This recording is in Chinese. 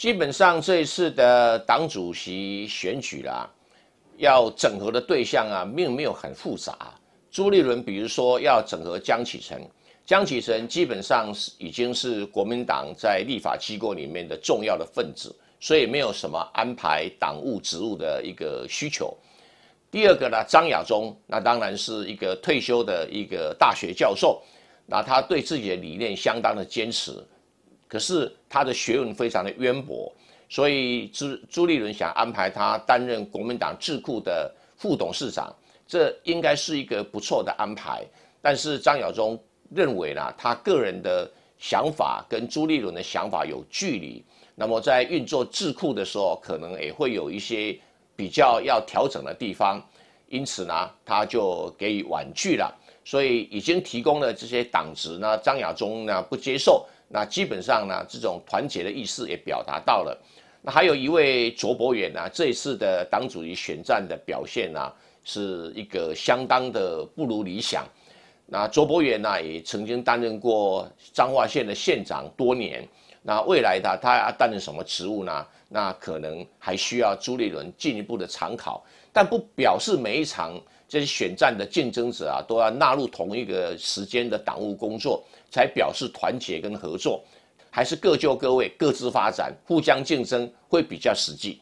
基本上这一次的党主席选举啦，要整合的对象啊，并没有很复杂。朱立伦，比如说要整合江启臣，江启臣基本上是已经是国民党在立法机构里面的重要的分子，所以没有什么安排党务职务的一个需求。第二个呢，张亚中，那当然是一个退休的一个大学教授，那他对自己的理念相当的坚持，可是他的学问非常的渊博，所以朱朱立伦想安排他担任国民党智库的副董事长，这应该是一个不错的安排。但是张亚中认为呢，他个人的想法跟朱立伦的想法有距离，那么在运作智库的时候，可能也会有一些。比较要调整的地方，因此呢，他就给予婉拒了。所以已经提供了这些党职呢，张亚中呢不接受。那基本上呢，这种团结的意识也表达到了。那还有一位卓博远呢，这一次的党主席选战的表现呢，是一个相当的不如理想。那卓博远呢，也曾经担任过彰化县的县长多年。那未来的他要担任什么职务呢？那可能还需要朱立伦进一步的参考，但不表示每一场这些选战的竞争者啊都要纳入同一个时间的党务工作，才表示团结跟合作，还是各就各位，各自发展，互相竞争会比较实际。